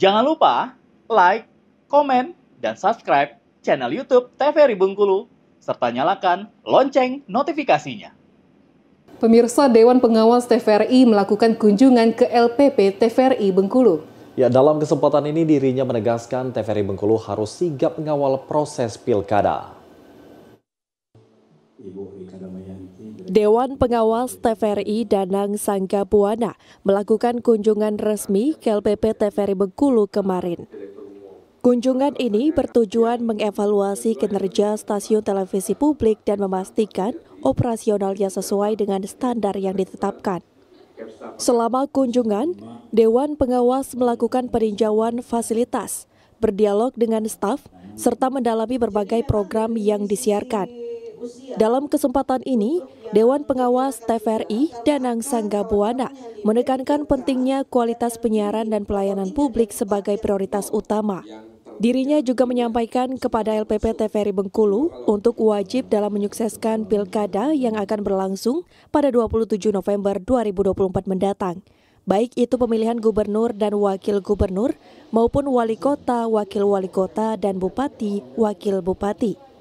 Jangan lupa like, komen, dan subscribe channel YouTube TVRI Bengkulu, serta nyalakan lonceng notifikasinya. Pemirsa Dewan Pengawas TVRI melakukan kunjungan ke LPP TVRI Bengkulu. Ya, dalam kesempatan ini dirinya menegaskan TVRI Bengkulu harus sigap mengawal proses pilkada. Dewan Pengawas TVRI Danang Sangga Buana melakukan kunjungan resmi ke LPP TVRI Bengkulu kemarin. Kunjungan ini bertujuan mengevaluasi kinerja stasiun televisi publik dan memastikan operasionalnya sesuai dengan standar yang ditetapkan. Selama kunjungan, Dewan Pengawas melakukan peninjauan fasilitas, berdialog dengan staf, serta mendalami berbagai program yang disiarkan. Dalam kesempatan ini, Dewan Pengawas TVRI Danang Sangga Buana menekankan pentingnya kualitas penyiaran dan pelayanan publik sebagai prioritas utama. Dirinya juga menyampaikan kepada LPP TVRI Bengkulu untuk wajib dalam menyukseskan pilkada yang akan berlangsung pada 27 November 2024 mendatang. Baik itu pemilihan gubernur dan wakil gubernur maupun wali kota, wakil wali kota, dan bupati, wakil bupati.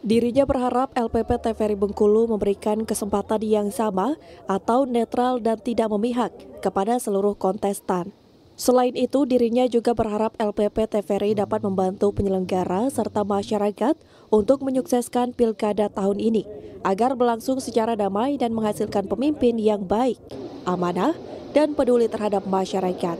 Dirinya berharap LPP TVRI Bengkulu memberikan kesempatan yang sama atau netral dan tidak memihak kepada seluruh kontestan. Selain itu, dirinya juga berharap LPP TVRI dapat membantu penyelenggara serta masyarakat untuk menyukseskan pilkada tahun ini agar berlangsung secara damai dan menghasilkan pemimpin yang baik, amanah, dan peduli terhadap masyarakat.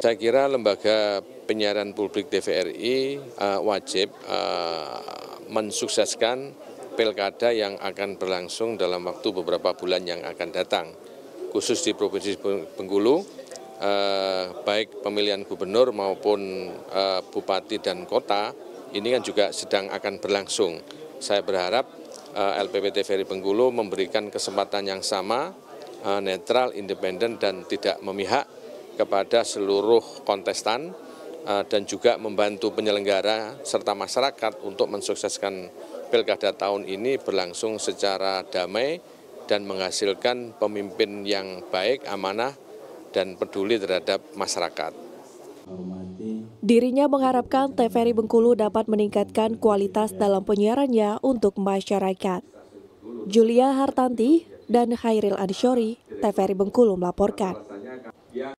Saya kira lembaga penyiaran publik TVRI uh, wajib uh, mensukseskan pilkada yang akan berlangsung dalam waktu beberapa bulan yang akan datang. Khusus di Provinsi Bengkulu, eh, baik pemilihan gubernur maupun eh, bupati dan kota, ini kan juga sedang akan berlangsung. Saya berharap eh, LPP TVRI Bengkulu memberikan kesempatan yang sama, eh, netral, independen, dan tidak memihak kepada seluruh kontestan Eh, dan juga membantu penyelenggara serta masyarakat untuk mensukseskan pilkada tahun ini berlangsung secara damai dan menghasilkan pemimpin yang baik, amanah, dan peduli terhadap masyarakat. Dirinya mengharapkan TVRI Bengkulu dapat meningkatkan kualitas dalam penyiarannya untuk masyarakat. Julia Hartanti dan Khairil Adishori, TVRI Bengkulu melaporkan.